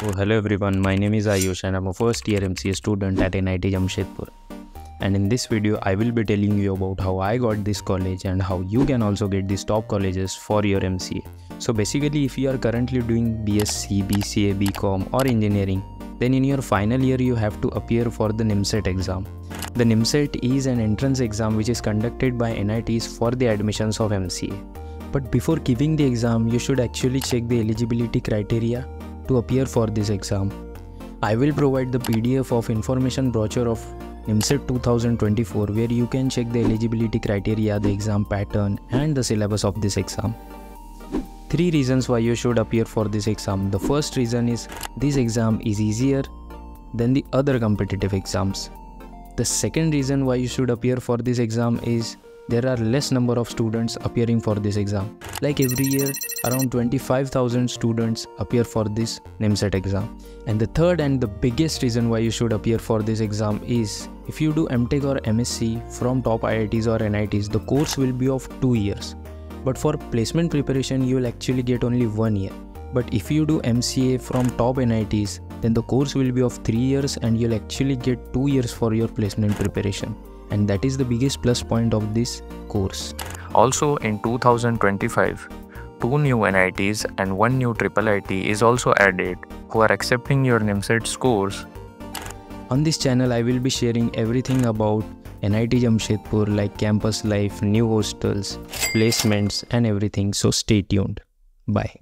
hello everyone, my name is Ayush and I'm a first year MCA student at NIT Jamshedpur. And in this video, I will be telling you about how I got this college and how you can also get these top colleges for your MCA. So basically, if you are currently doing BSc, BCA, BCom or engineering, then in your final year you have to appear for the NIMCET exam. The NIMCET is an entrance exam which is conducted by NITs for the admissions of MCA. But before giving the exam, you should actually check the eligibility criteria to appear for this exam. I will provide the PDF of information brochure of NIMCET 2024 where you can check the eligibility criteria, the exam pattern and the syllabus of this exam. Three reasons why you should appear for this exam. The first reason is this exam is easier than the other competitive exams. The second reason why you should appear for this exam is there are less number of students appearing for this exam. Like every year, around 25,000 students appear for this NIMCET exam. And the third and the biggest reason why you should appear for this exam is if you do MTech or MSc from top IITs or NITs, the course will be of 2 years. But for placement preparation, you will actually get only 1 year. But if you do MCA from top NITs, then the course will be of 3 years and you'll actually get 2 years for your placement preparation and that is the biggest plus point of this course. Also in 2025, two new NITs and one new triple IT is also added who are accepting your NIMCET scores. On this channel, I will be sharing everything about NIT Jamshedpur like campus life, new hostels, placements and everything. So stay tuned. Bye.